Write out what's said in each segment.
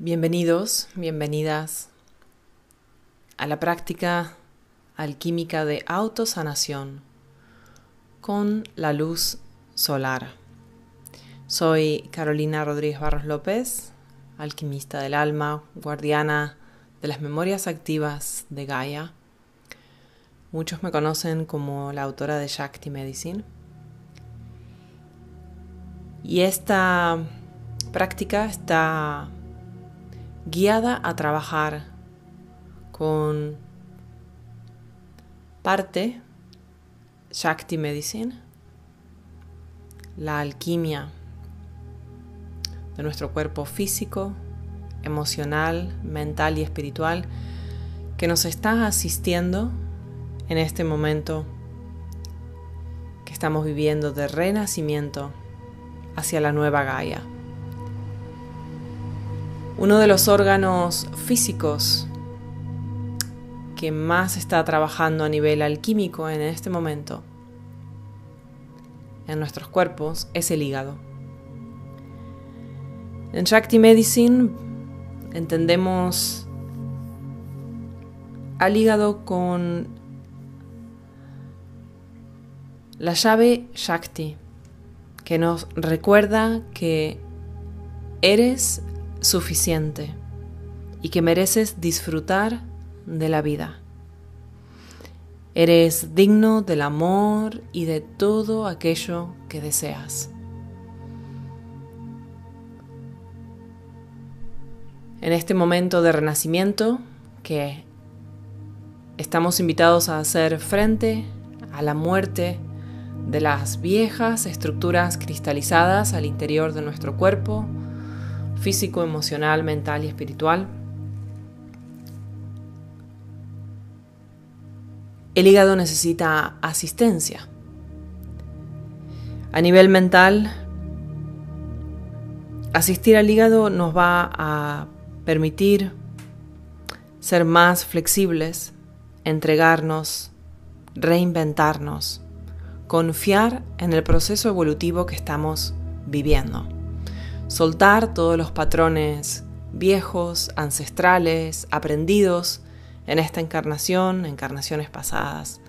Bienvenidos, bienvenidas a la práctica alquímica de autosanación con la luz solar. Soy Carolina Rodríguez Barros López, alquimista del alma, guardiana de las memorias activas de Gaia. Muchos me conocen como la autora de Shakti Medicine. Y esta práctica está guiada a trabajar con parte Shakti Medicine, la alquimia de nuestro cuerpo físico, emocional, mental y espiritual que nos está asistiendo en este momento que estamos viviendo de renacimiento hacia la nueva Gaia. Uno de los órganos físicos que más está trabajando a nivel alquímico en este momento en nuestros cuerpos es el hígado. En Shakti Medicine entendemos al hígado con la llave Shakti, que nos recuerda que eres suficiente y que mereces disfrutar de la vida. Eres digno del amor y de todo aquello que deseas. En este momento de renacimiento que estamos invitados a hacer frente a la muerte de las viejas estructuras cristalizadas al interior de nuestro cuerpo, físico, emocional, mental y espiritual. El hígado necesita asistencia. A nivel mental, asistir al hígado nos va a permitir ser más flexibles, entregarnos, reinventarnos, confiar en el proceso evolutivo que estamos viviendo soltar todos los patrones viejos, ancestrales, aprendidos en esta encarnación, encarnaciones pasadas,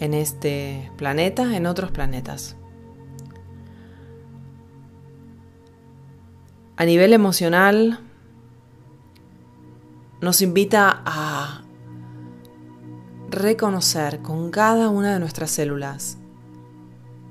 en este planeta, en otros planetas. A nivel emocional, nos invita a reconocer con cada una de nuestras células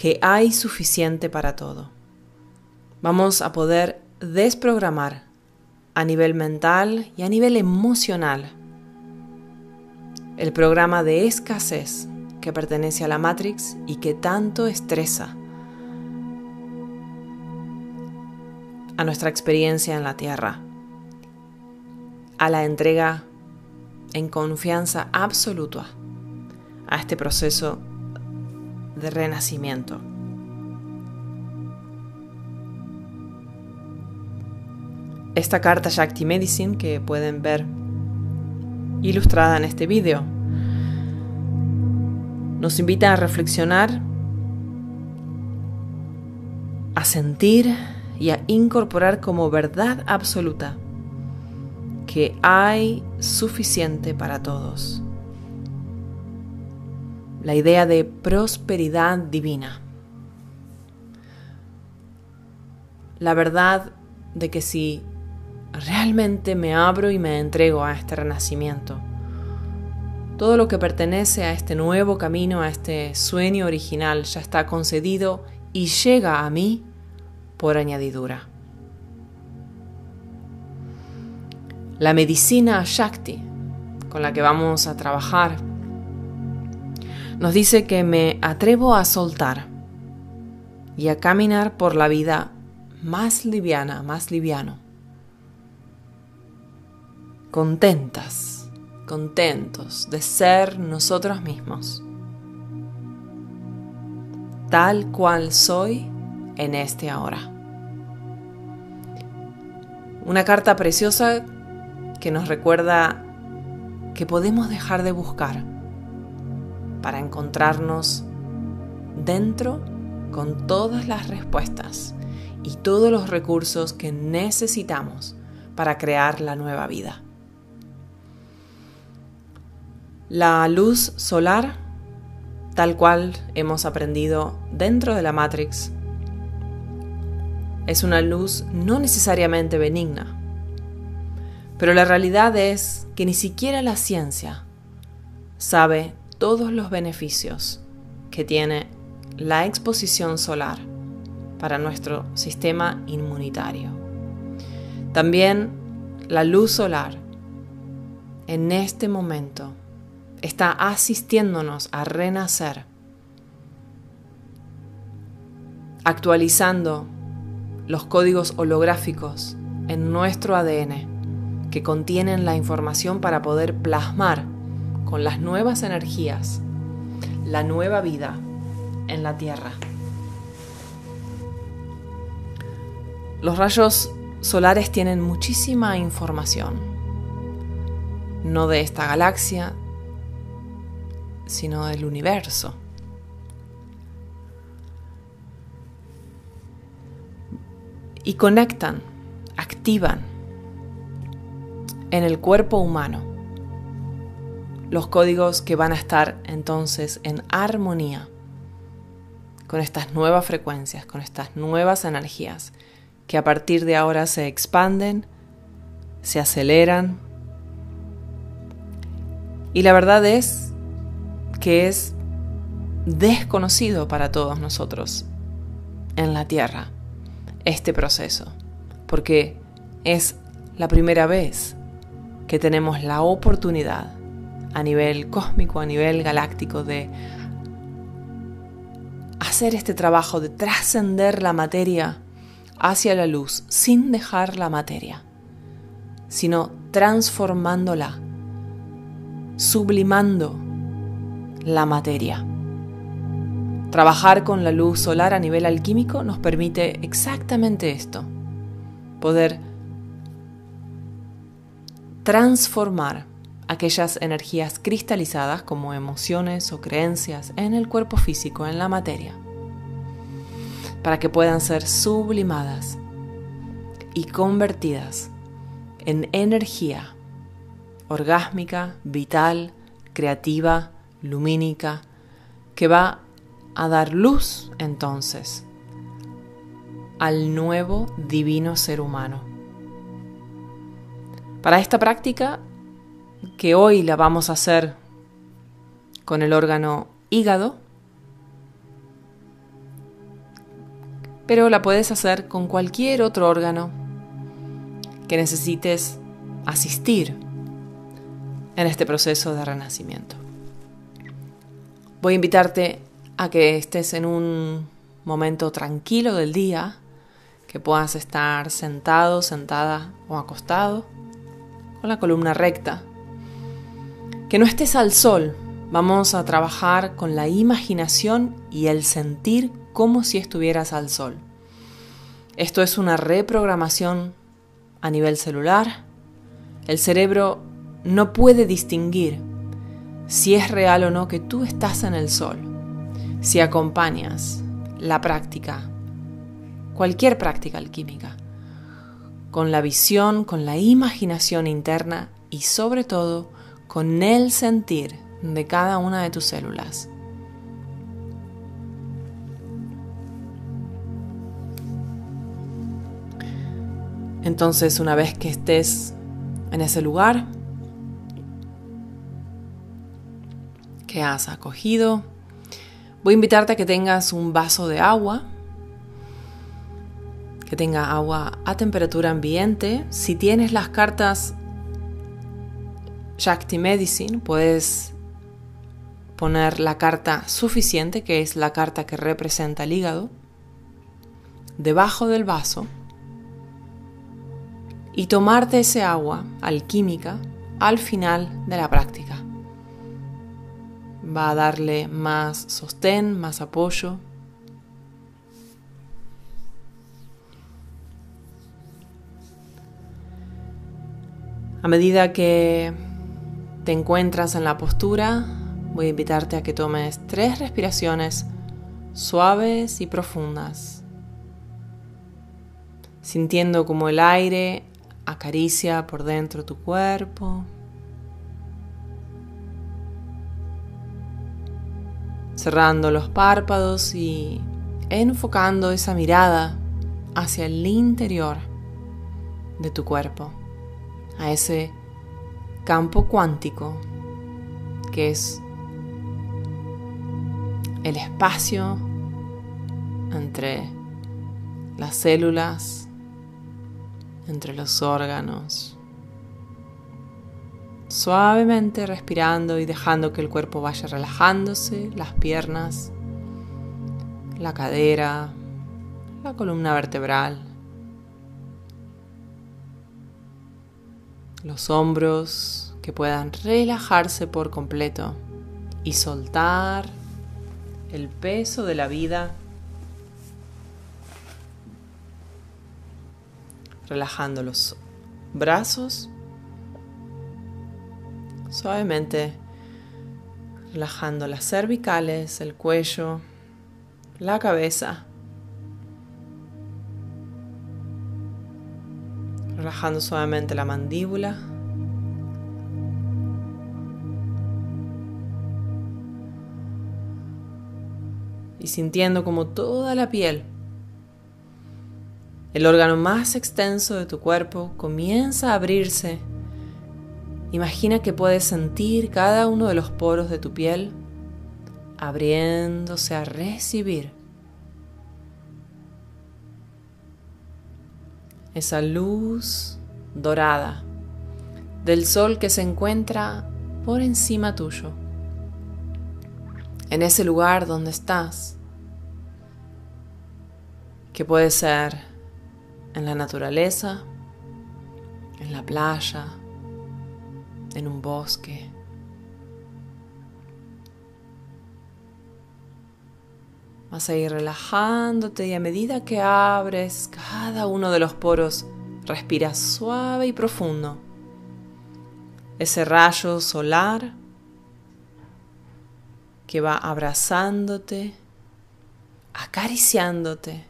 que hay suficiente para todo. Vamos a poder desprogramar a nivel mental y a nivel emocional el programa de escasez que pertenece a la Matrix y que tanto estresa a nuestra experiencia en la Tierra, a la entrega en confianza absoluta a este proceso de renacimiento. Esta carta Shakti Medicine que pueden ver ilustrada en este video nos invita a reflexionar, a sentir y a incorporar como verdad absoluta que hay suficiente para todos la idea de prosperidad divina. La verdad de que si realmente me abro y me entrego a este renacimiento, todo lo que pertenece a este nuevo camino, a este sueño original, ya está concedido y llega a mí por añadidura. La medicina Shakti con la que vamos a trabajar nos dice que me atrevo a soltar y a caminar por la vida más liviana, más liviano. Contentas, contentos de ser nosotros mismos, tal cual soy en este ahora. Una carta preciosa que nos recuerda que podemos dejar de buscar para encontrarnos dentro con todas las respuestas y todos los recursos que necesitamos para crear la nueva vida. La luz solar, tal cual hemos aprendido dentro de la Matrix, es una luz no necesariamente benigna, pero la realidad es que ni siquiera la ciencia sabe todos los beneficios que tiene la exposición solar para nuestro sistema inmunitario. También la luz solar en este momento está asistiéndonos a renacer, actualizando los códigos holográficos en nuestro ADN que contienen la información para poder plasmar con las nuevas energías la nueva vida en la Tierra. Los rayos solares tienen muchísima información, no de esta galaxia, sino del universo. Y conectan, activan en el cuerpo humano los códigos que van a estar entonces en armonía con estas nuevas frecuencias, con estas nuevas energías que a partir de ahora se expanden, se aceleran. Y la verdad es que es desconocido para todos nosotros en la Tierra este proceso, porque es la primera vez que tenemos la oportunidad a nivel cósmico, a nivel galáctico, de hacer este trabajo de trascender la materia hacia la luz sin dejar la materia, sino transformándola, sublimando la materia. Trabajar con la luz solar a nivel alquímico nos permite exactamente esto, poder transformar aquellas energías cristalizadas como emociones o creencias en el cuerpo físico, en la materia para que puedan ser sublimadas y convertidas en energía orgásmica, vital, creativa, lumínica, que va a dar luz entonces al nuevo divino ser humano. Para esta práctica, que hoy la vamos a hacer con el órgano hígado, pero la puedes hacer con cualquier otro órgano que necesites asistir en este proceso de renacimiento. Voy a invitarte a que estés en un momento tranquilo del día, que puedas estar sentado, sentada o acostado, con la columna recta, que no estés al sol. Vamos a trabajar con la imaginación y el sentir como si estuvieras al sol. Esto es una reprogramación a nivel celular. El cerebro no puede distinguir si es real o no que tú estás en el sol, si acompañas la práctica, cualquier práctica alquímica, con la visión, con la imaginación interna y sobre todo con el sentir de cada una de tus células. Entonces, una vez que estés en ese lugar, que has acogido, voy a invitarte a que tengas un vaso de agua, que tenga agua a temperatura ambiente. Si tienes las cartas Shakti Medicine, puedes poner la carta suficiente, que es la carta que representa el hígado, debajo del vaso y tomarte ese agua alquímica al final de la práctica. Va a darle más sostén, más apoyo. A medida que te encuentras en la postura, voy a invitarte a que tomes tres respiraciones suaves y profundas. sintiendo como el aire acaricia por dentro tu cuerpo. Cerrando los párpados y enfocando esa mirada hacia el interior de tu cuerpo, a ese campo cuántico que es el espacio entre las células, entre los órganos. Suavemente respirando y dejando que el cuerpo vaya relajándose, las piernas, la cadera, la columna vertebral, los hombros que puedan relajarse por completo y soltar el peso de la vida, relajando los brazos, suavemente. Relajando las cervicales, el cuello, la cabeza. Relajando suavemente la mandíbula. Y sintiendo como toda la piel, el órgano más extenso de tu cuerpo, comienza a abrirse. Imagina que puedes sentir cada uno de los poros de tu piel abriéndose a recibir esa luz dorada del sol que se encuentra por encima tuyo, en ese lugar donde estás, que puede ser en la naturaleza, en la playa, en un bosque. Vas a ir relajándote y a medida que abres cada uno de los poros, respira suave y profundo. Ese rayo solar que va abrazándote, acariciándote.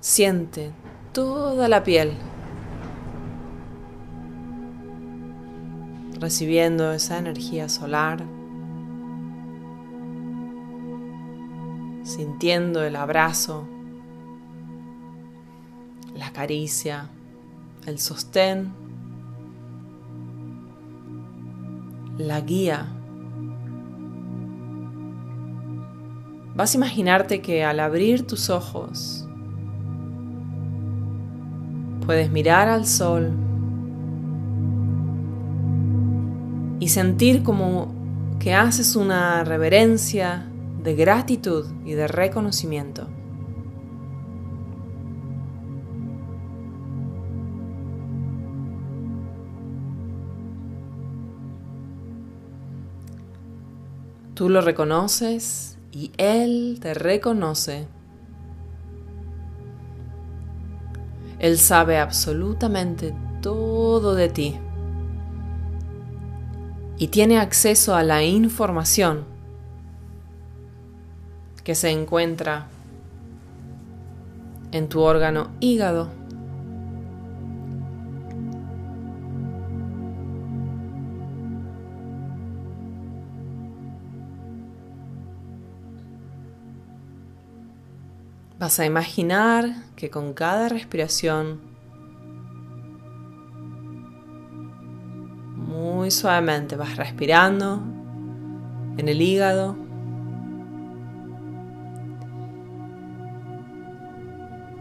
Siente toda la piel, recibiendo esa energía solar. Sintiendo el abrazo, la caricia, el sostén, la guía. Vas a imaginarte que al abrir tus ojos puedes mirar al sol y sentir como que haces una reverencia de gratitud y de reconocimiento. Tú lo reconoces y Él te reconoce. Él sabe absolutamente todo de ti y tiene acceso a la información que se encuentra en tu órgano hígado. Vas a imaginar que con cada respiración, muy suavemente vas respirando en el hígado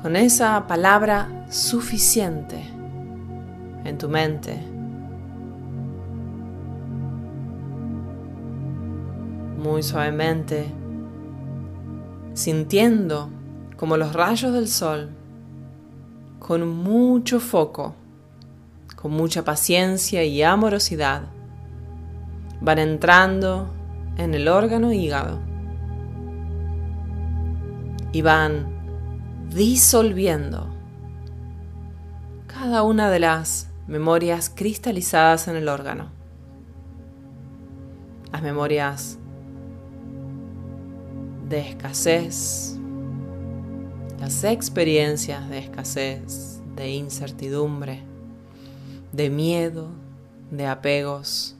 con esa palabra suficiente en tu mente. Muy suavemente, sintiendo como los rayos del sol, con mucho foco, con mucha paciencia y amorosidad, van entrando en el órgano hígado y van disolviendo cada una de las memorias cristalizadas en el órgano. Las memorias de escasez, las experiencias de escasez, de incertidumbre, de miedo, de apegos.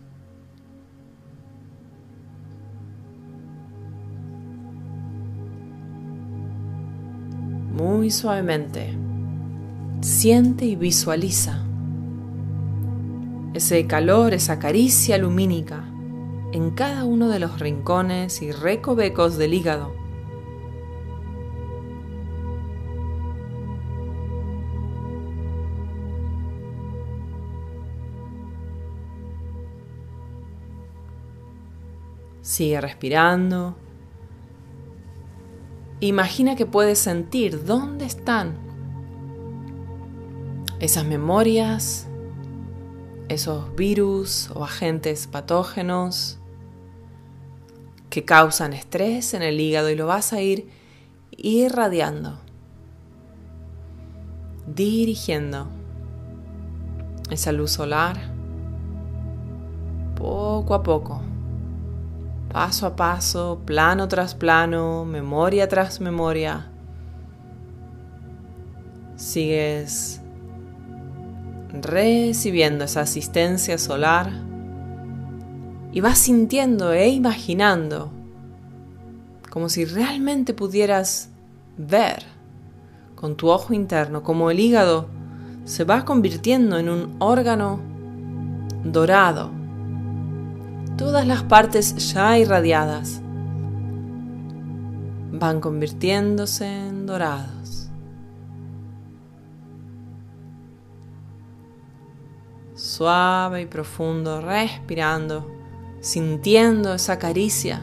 Muy suavemente, siente y visualiza ese calor, esa caricia lumínica en cada uno de los rincones y recovecos del hígado Sigue respirando. Imagina que puedes sentir dónde están esas memorias, esos virus o agentes patógenos que causan estrés en el hígado y lo vas a ir irradiando, dirigiendo esa luz solar poco a poco paso a paso, plano tras plano, memoria tras memoria. Sigues recibiendo esa asistencia solar y vas sintiendo e imaginando como si realmente pudieras ver con tu ojo interno como el hígado se va convirtiendo en un órgano dorado todas las partes ya irradiadas van convirtiéndose en dorados. Suave y profundo, respirando, sintiendo esa caricia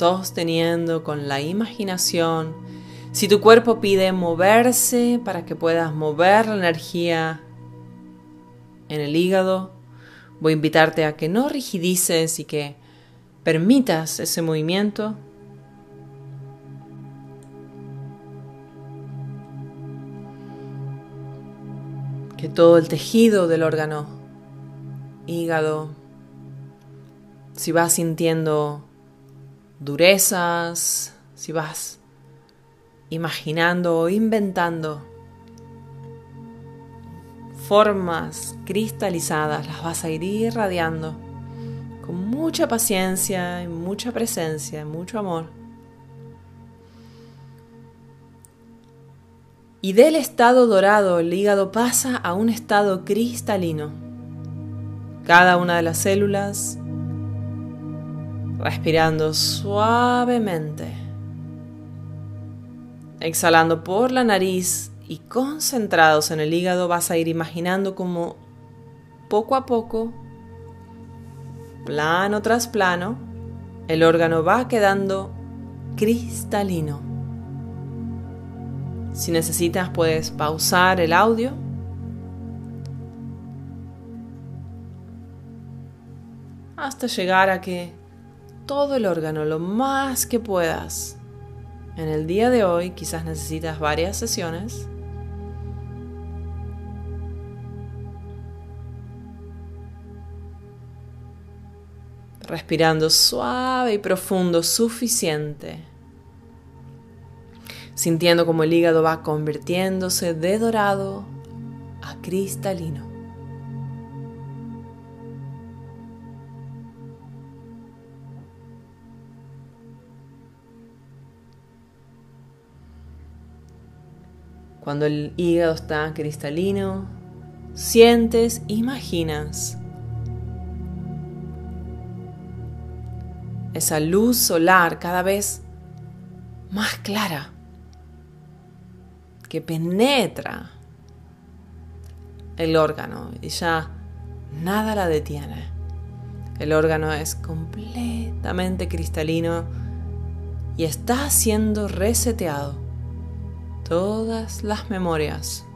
sosteniendo con la imaginación. Si tu cuerpo pide moverse para que puedas mover la energía en el hígado, voy a invitarte a que no rigidices y que permitas ese movimiento. Que todo el tejido del órgano, hígado, si vas sintiendo durezas, si vas imaginando o inventando formas cristalizadas, las vas a ir irradiando con mucha paciencia y mucha presencia, mucho amor. Y del estado dorado el hígado pasa a un estado cristalino. Cada una de las células respirando suavemente, exhalando por la nariz y concentrados en el hígado vas a ir imaginando como poco a poco, plano tras plano, el órgano va quedando cristalino. Si necesitas puedes pausar el audio hasta llegar a que todo el órgano lo más que puedas. En el día de hoy quizás necesitas varias sesiones. Respirando suave y profundo suficiente. Sintiendo como el hígado va convirtiéndose de dorado a cristalino. Cuando el hígado está cristalino, sientes, imaginas esa luz solar cada vez más clara que penetra el órgano y ya nada la detiene. El órgano es completamente cristalino y está siendo reseteado todas las memorias.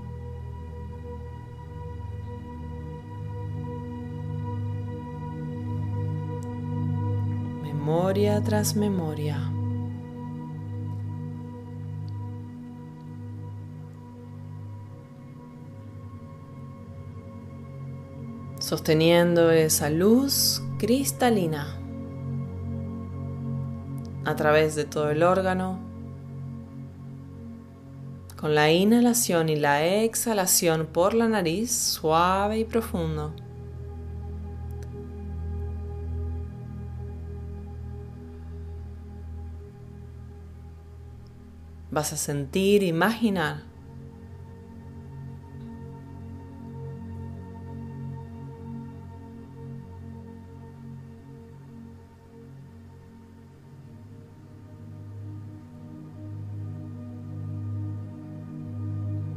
Memoria tras memoria. sosteniendo esa luz cristalina a través de todo el órgano, con la inhalación y la exhalación por la nariz suave y profundo. Vas a sentir, imaginar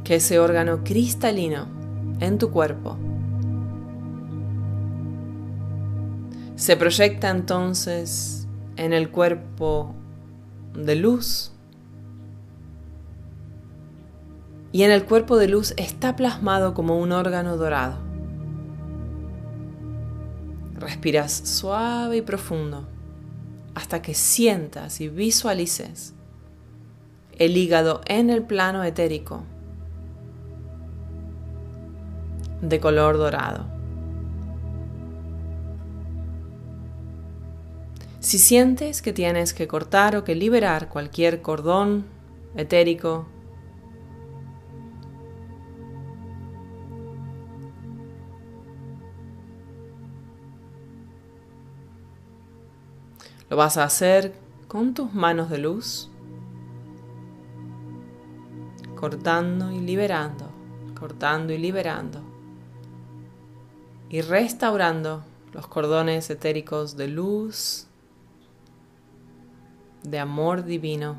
que ese órgano cristalino en tu cuerpo. Se proyecta entonces en el cuerpo de luz. Y en el cuerpo de luz está plasmado como un órgano dorado. Respiras suave y profundo hasta que sientas y visualices el hígado en el plano etérico de color dorado. Si sientes que tienes que cortar o que liberar cualquier cordón etérico, lo vas a hacer con tus manos de luz, cortando y liberando, cortando y liberando y restaurando los cordones etéricos de luz, de amor divino,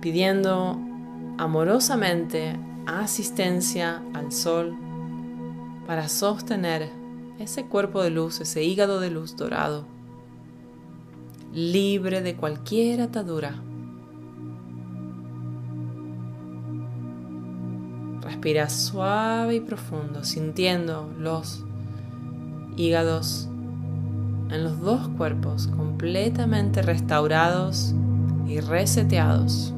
pidiendo amorosamente asistencia al sol para sostener ese cuerpo de luz, ese hígado de luz dorado, libre de cualquier atadura. Respira suave y profundo, sintiendo los hígados en los dos cuerpos completamente restaurados y reseteados.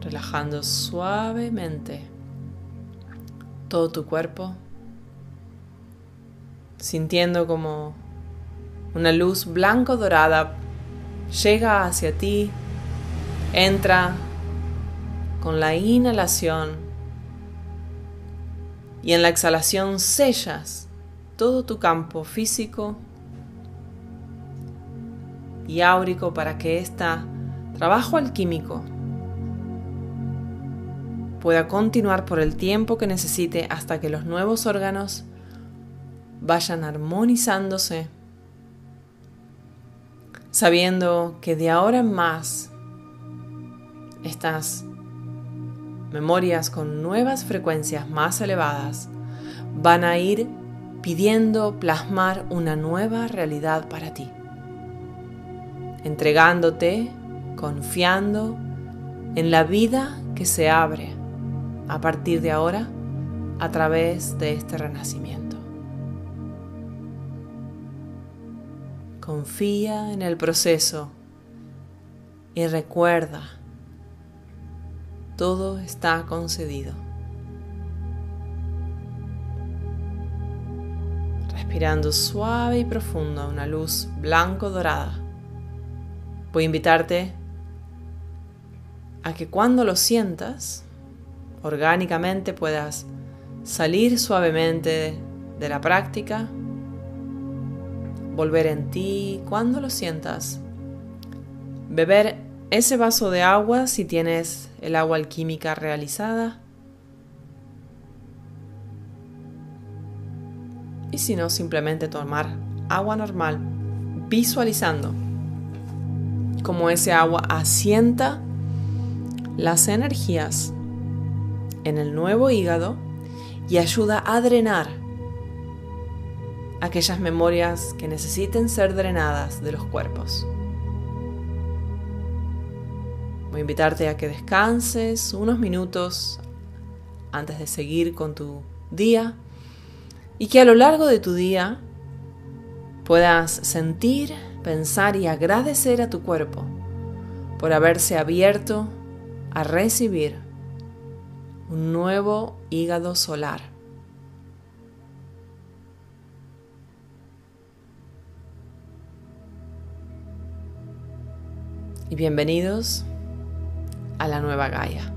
relajando suavemente todo tu cuerpo, sintiendo como una luz blanco dorada llega hacia ti, entra con la inhalación y en la exhalación sellas todo tu campo físico y áurico para que este trabajo alquímico pueda continuar por el tiempo que necesite hasta que los nuevos órganos vayan armonizándose, sabiendo que de ahora en más estas memorias con nuevas frecuencias más elevadas van a ir pidiendo plasmar una nueva realidad para ti, entregándote, confiando en la vida que se abre a partir de ahora a través de este renacimiento. Confía en el proceso y recuerda, todo está concedido. Respirando suave y profundo una luz blanco dorada. Voy a invitarte a que cuando lo sientas, orgánicamente puedas salir suavemente de la práctica, volver en ti cuando lo sientas, beber ese vaso de agua si tienes el agua alquímica realizada. Y si no simplemente tomar agua normal visualizando como ese agua asienta las energías en el nuevo hígado y ayuda a drenar aquellas memorias que necesiten ser drenadas de los cuerpos. Voy a invitarte a que descanses unos minutos antes de seguir con tu día Y que a lo largo de tu día puedas sentir, pensar y agradecer a tu cuerpo por haberse abierto a recibir un nuevo hígado solar. Y bienvenidos a la nueva Gaia.